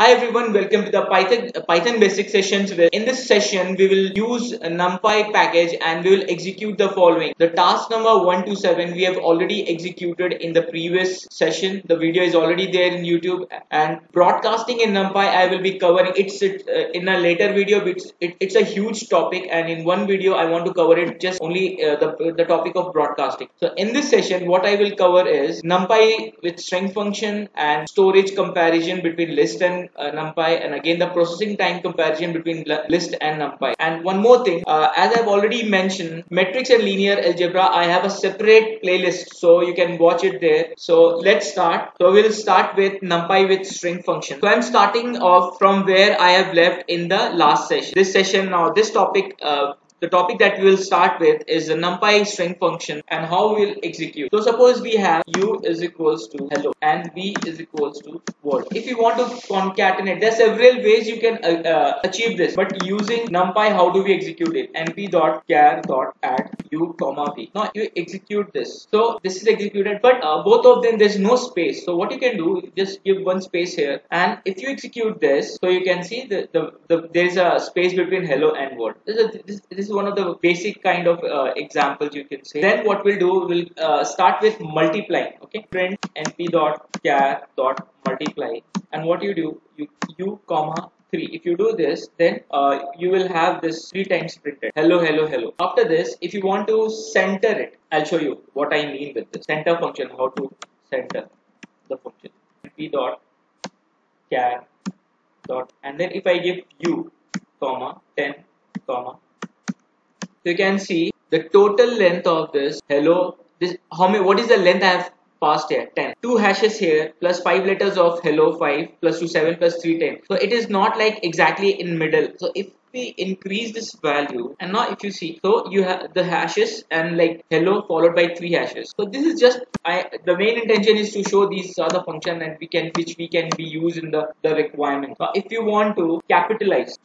Hi everyone, welcome to the Python Python basic sessions in this session we will use NumPy package and we will execute the following. The task number 127 we have already executed in the previous session. The video is already there in YouTube and broadcasting in NumPy I will be covering it's uh, in a later video it's, it, it's a huge topic and in one video I want to cover it just only uh, the, the topic of broadcasting. So in this session what I will cover is NumPy with string function and storage comparison between list and uh, numpy and again the processing time comparison between list and numpy. And one more thing uh, as i've already mentioned matrix and linear algebra i have a separate playlist so you can watch it there. So let's start. So we'll start with numpy with string function. So i'm starting off from where i have left in the last session. This session now this topic uh, the topic that we will start with is the numpy string function and how we'll execute. So suppose we have u is equals to hello and v is equals to world. If you want to concatenate, there are several ways you can uh, uh, achieve this. But using numpy, how do we execute it? np dot dot add u comma v. Now you execute this. So this is executed, but uh, both of them there's no space. So what you can do, just give one space here, and if you execute this, so you can see the, the, the there is a space between hello and world. This is, this, this is one of the basic kind of uh, examples you can say. Then what we'll do, we'll uh, start with multiplying. Okay, print np dot char dot multiply, and what you do, you u comma 3 if you do this then uh, you will have this three times printed. Hello hello hello. After this if you want to center it I'll show you what I mean with this. Center function how to center the function. P dot char dot and then if I give u comma 10 comma so you can see the total length of this. Hello. This how many what is the length I have passed here? 10 two hashes here plus five letters of hello 5 plus 2 7 plus 3 10 so it is not like exactly in middle. So if we increase this value and now if you see so you have the hashes and like hello followed by three hashes. So this is just i the main intention is to show these are the function and we can which we can be used in the the requirement. So if you want to capitalize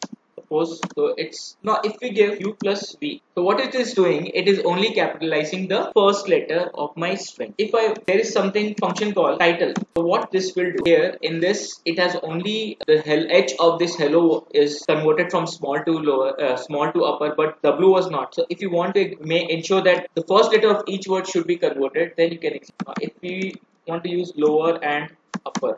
so it's now if we give u plus v so what it is doing it is only capitalizing the first letter of my string. If i there is something function called title. So what this will do here in this it has only the hell h of this hello is converted from small to lower uh, small to upper but w was not. So if you want to may ensure that the first letter of each word should be converted then you can if we want to use lower and upper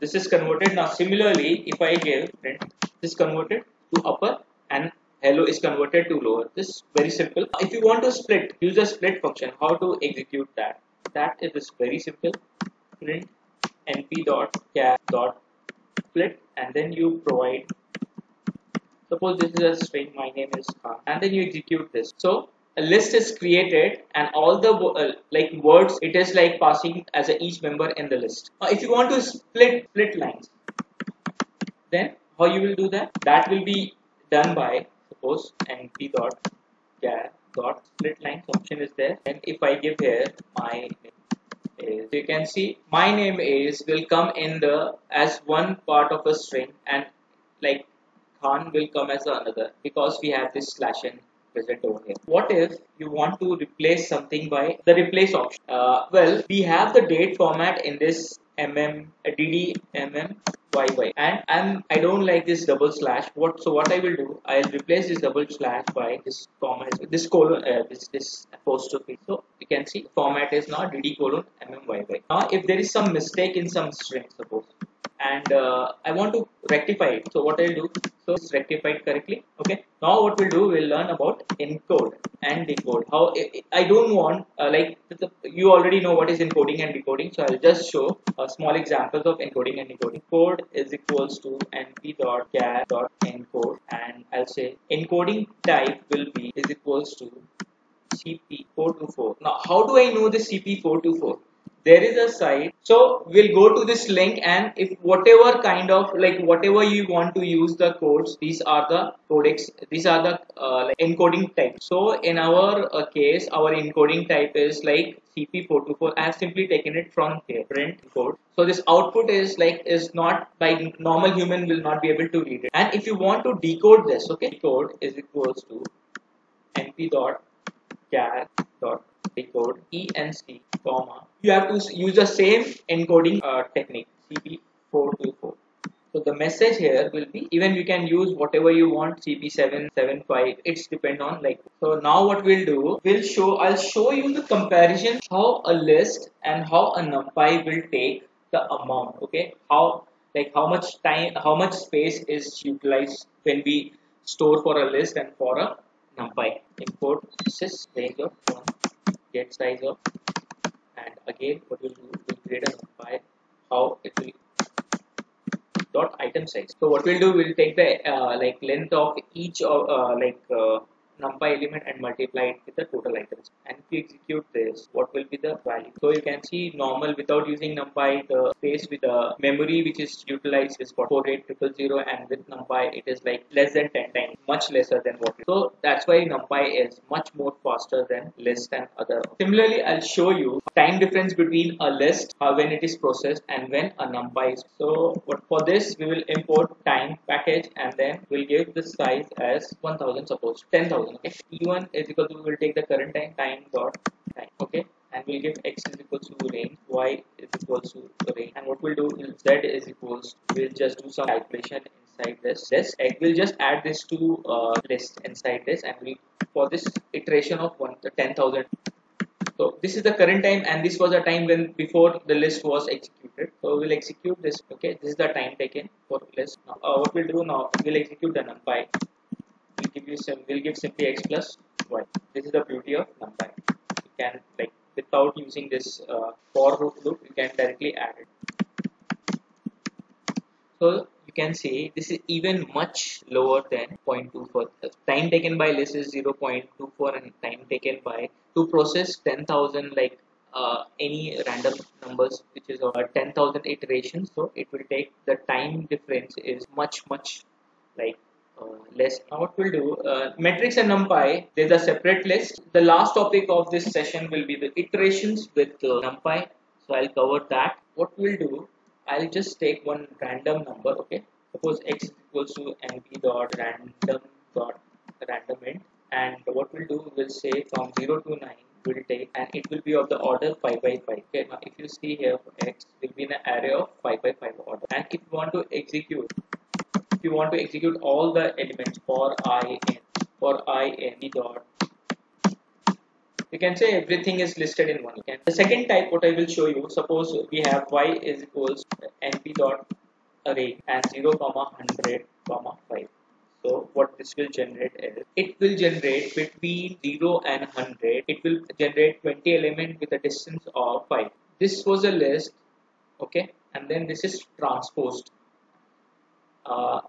this is converted. Now similarly if i give print this converted to upper and hello is converted to lower. This is very simple. If you want to split use a split function how to execute that. That is very simple. Print np dot dot split and then you provide suppose this is a string my name is Khan and then you execute this. So a list is created and all the uh, like words it is like passing as a each member in the list. Uh, if you want to split split lines then how you will do that that will be done by suppose np dot char dot split line function is there and if i give here my is you can see my name is will come in the as one part of a string and like Khan will come as another because we have this slash n present over here. What if you want to replace something by the replace option? Uh, well, we have the date format in this mm dd mm yy and I'm I don't like this double slash. What so what I will do I'll replace this double slash by this comma this colon uh, this this apostrophe. So you can see format is now dd colon mmyy now if there is some mistake in some string suppose and uh, I want to rectify it so what I'll do so it's rectified correctly. Okay. Now what we'll do we'll learn about encode and decode. How I don't want uh, like you already know what is encoding and decoding so I'll just show a small examples of encoding and decoding. Code is equals to np dot char dot encode and I'll say encoding type will be is equals to cp424 now how do I know the cp424 there is a site. So we'll go to this link and if whatever kind of like whatever you want to use the codes these are the codecs these are the uh, like encoding type. So in our uh, case our encoding type is like cp424 i have simply taken it from here print code. So this output is like is not by normal human will not be able to read it. And if you want to decode this okay code is equals to np dot dot decode enc comma. You have to use the same encoding uh, technique cp424 So the message here will be even you can use whatever you want CP775 it's depend on like so now what we'll do we'll show I'll show you the comparison how a list and how a numpy will take the amount okay? How like how much time how much space is utilized when we store for a list and for a numpy. Import sys range of one get size of and again what we'll do we'll create a numpy how it will dot item size. So what we'll do, we'll take the uh, like length of each of uh, like uh, numpy element and multiply it with the total items. And if you execute this, what will be the value? So you can see normal without using numpy, the space with the memory which is utilized is for 48000 and with numpy it is like less than 10 times, much lesser than what. So that's why numpy is much more faster than list and other. Similarly, I'll show you time difference between a list uh, when it is processed and when a numpy is. So for this we will import time package and then we'll give the size as 1000 suppose 10000 okay e1 is equal to we'll take the current time time dot time okay? And we'll give x is equal to range y is equal to range. And what we'll do is z is equals we'll just do some calculation inside this. This egg we'll just add this to uh, list inside this and we for this iteration of one the 10000 so this is the current time and this was the time when before the list was executed. So we'll execute this okay? This is the time taken for list. Now uh, what we'll do now we'll execute the numpy give we'll give simply x plus y. This is the beauty of numpy you can like without using this uh, for loop you can directly add it. So you can see this is even much lower than 0.24 the time taken by list is 0.24 and time taken by to process 10000 like uh, any random numbers which is uh, 10000 iterations. So it will take the time difference is much much like uh, less. Now what we'll do, uh, matrix and numpy, there's a separate list. The last topic of this session will be the iterations with uh, numpy. So I'll cover that. What we'll do, I'll just take one random number, okay? Suppose x equals to np dot random dot random int. And what we'll do, we'll say from 0 to 9, we'll take and it will be of the order 5 by 5 okay now if you see here x will be an array of 5 by 5 order and if you want to execute you want to execute all the elements for i in for i e dot you can say everything is listed in one. Again. The second type what I will show you suppose we have y is equals np dot array and 0 comma 100 comma 5 so what this will generate is it will generate between 0 and 100 it will generate 20 element with a distance of 5 this was a list okay? And then this is transposed uh,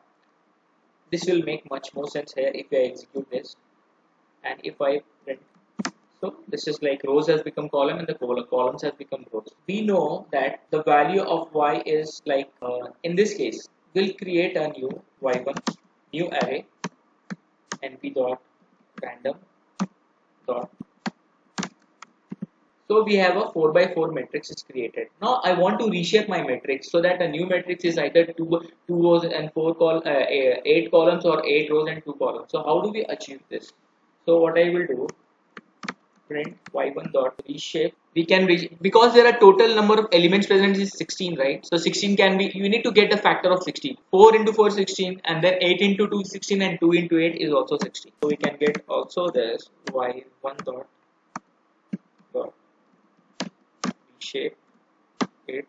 this will make much more sense here if I execute this. And if I print so this is like rows has become column and the columns has become rows. We know that the value of y is like uh, in this case we'll create a new y1 new array np dot random dot so we have a 4 by 4 matrix is created. Now I want to reshape my matrix so that a new matrix is either 2, two rows and 4 col uh, 8 columns or 8 rows and 2 columns. So how do we achieve this? So what I will do, print y1 dot reshape. We can re because there are total number of elements present is 16, right? So 16 can be, you need to get a factor of 16. 4 into 4 16 and then 8 into 2 16 and 2 into 8 is also 16. So we can get also this y1 dot dot reshape it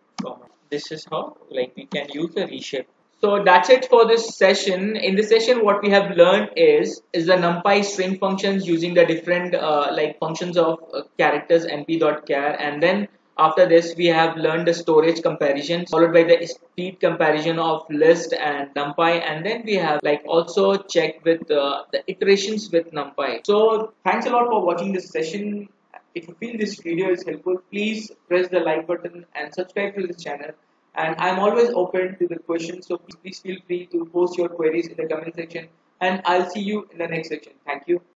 this is how like we can use the reshape. So that's it for this session. In this session what we have learned is is the numpy string functions using the different uh, like functions of uh, characters np.char and then after this we have learned the storage comparison followed by the speed comparison of list and numpy and then we have like also checked with uh, the iterations with numpy. So thanks a lot for watching this session if you feel this video is helpful, please press the like button and subscribe to this channel. And I'm always open to the questions, so please feel free to post your queries in the comment section. And I'll see you in the next section. Thank you.